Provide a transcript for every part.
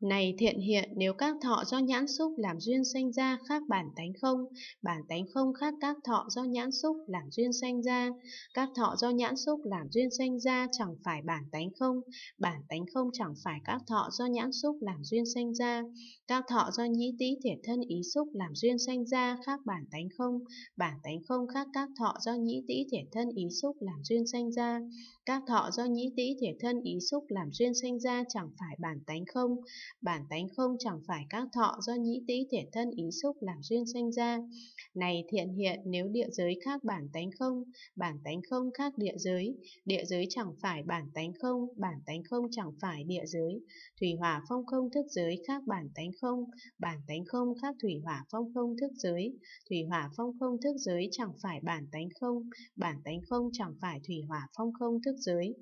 Này thiện hiện, nếu các thọ do nhãn xúc làm duyên sanh ra khác bản tánh không, bản tánh không khác các thọ do nhãn xúc làm duyên sanh ra, các thọ do nhãn xúc làm duyên sanh ra chẳng phải bản tánh không, bản tánh không chẳng phải các thọ do nhãn xúc làm duyên sanh ra, các thọ do nhĩ tý thiệt thân ý xúc làm duyên sanh ra khác bản tánh không, bản tánh không khác các thọ do nhĩ tý thiệt thân ý xúc làm duyên sanh ra, các thọ do nhĩ tý thiệt thân ý xúc làm duyên sanh ra chẳng phải bản tánh không, bản tánh không chẳng phải các thọ do nhĩ tĩ thể thân ý xúc làm duyên sanh ra. Này thiện hiện nếu địa giới khác bản tánh không, bản tánh không khác địa giới, địa giới chẳng phải bản tánh không, bản tánh không chẳng phải địa giới. Thủy hỏa phong không thức giới khác bản tánh không, bản tánh không khác thủy hỏa phong không thức giới. Thủy hỏa phong không thức giới chẳng phải bản tánh không, bản tánh không chẳng phải thủy hỏa phong không thức giới.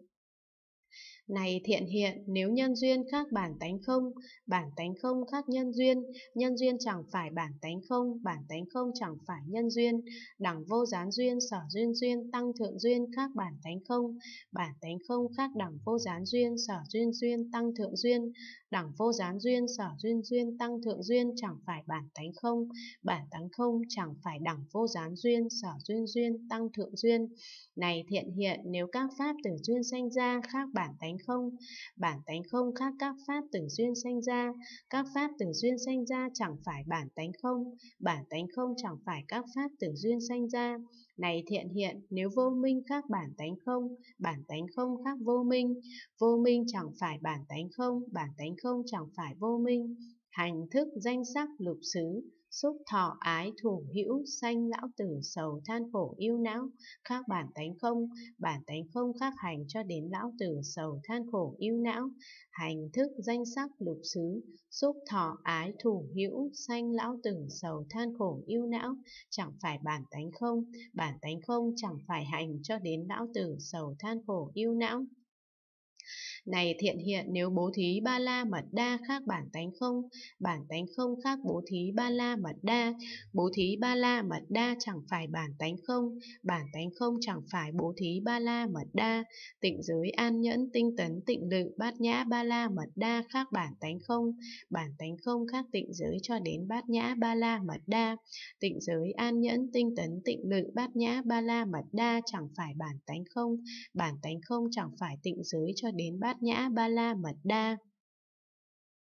Này thiện hiện, nếu nhân duyên khác bản tánh không, bản tánh không khác nhân duyên, nhân duyên chẳng phải bản tánh không, bản tánh không chẳng phải nhân duyên, đẳng vô gián duyên, sở duyên duyên, tăng thượng duyên khác bản tánh không, bản tánh không khác đẳng vô gián duyên, sở duyên duyên, tăng thượng duyên, đẳng vô gián duyên, sở duyên duyên, tăng thượng duyên chẳng phải bản tánh không, bản tánh không chẳng phải đẳng vô gián duyên, sở duyên duyên, tăng thượng duyên. Này thiện hiện, nếu các pháp tử duyên sanh ra khác bản tánh không, bản tánh không khác các pháp từng duyên sanh ra, các pháp từng duyên sanh ra chẳng phải bản tánh không, bản tánh không chẳng phải các pháp từng duyên sanh ra. Này thiện hiện, nếu vô minh khác bản tánh không, bản tánh không khác vô minh, vô minh chẳng phải bản tánh không, bản tánh không chẳng phải vô minh. Hành thức danh sắc lục xứ, xúc thọ ái thủ hữu, sanh lão tử sầu than khổ yêu não, khác bản tánh không? Bản tánh không khác hành cho đến lão tử sầu than khổ yêu não. Hành thức danh sắc lục xứ xúc thọ ái thủ hữu, sanh lão tử sầu than khổ yêu não. Chẳng phải bản tánh không? Bản tánh không chẳng phải hành cho đến lão tử sầu than khổ yêu não này thiện hiện nếu bố thí ba la mật đa khác bản tánh không, bản tánh không khác bố thí ba la mật đa, bố thí ba la mật đa chẳng phải bản tánh không, bản tánh không chẳng phải bố thí ba la mật đa, tịnh giới an nhẫn tinh tấn tịnh lự bát nhã ba la mật đa khác bản tánh không, bản tánh không khác tịnh giới cho đến bát nhã ba la mật đa, tịnh giới an nhẫn tinh tấn tịnh lự bát nhã ba la mật đa chẳng phải bản tánh không, bản tánh không chẳng phải tịnh giới cho đến bát bát nhã ba la mật đa.